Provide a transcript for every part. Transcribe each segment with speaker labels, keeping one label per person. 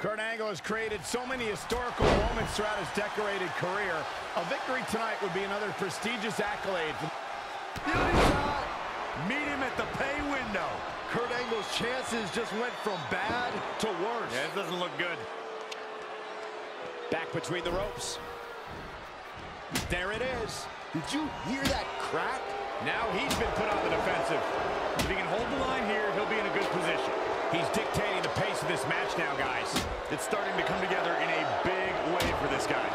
Speaker 1: Kurt Angle has created so many historical moments throughout his decorated career. A victory tonight would be another prestigious accolade.
Speaker 2: Meet him at the pay window. Kurt Angle's chances just went from bad to worse.
Speaker 1: Yeah, it doesn't look good.
Speaker 3: Back between the ropes. There it is.
Speaker 2: Did you hear that crack?
Speaker 1: Now he's been put on the defensive. If he can hold the line here, he'll be in a good position. He's dictating the pace of this match now, guys. It's starting to come together in a big way for this guy.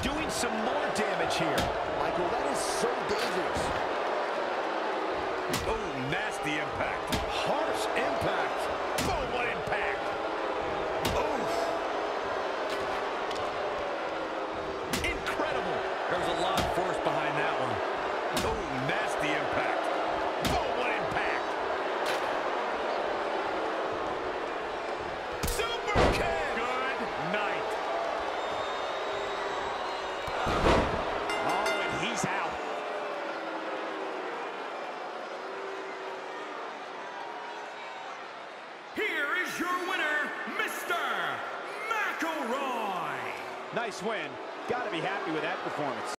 Speaker 3: Doing some more damage here.
Speaker 2: Michael, that is so dangerous.
Speaker 1: Oh, nasty impact. Harsh impact. Oh, what impact. Oh. Incredible. There's a lot of force
Speaker 4: is your winner, Mr. Mackelroy.
Speaker 3: Nice win. Got to be happy with that performance.